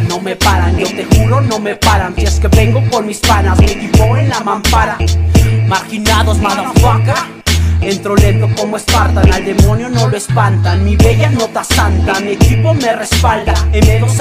no me paran, yo te juro no me paran. Si es que vengo con mis panas, mi equipo en la mampara. Marginados, motherfucker. Entro lento como Espartan, al demonio no lo espantan. Mi bella nota santa, mi equipo me respalda. M2